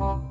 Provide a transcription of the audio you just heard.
Oh.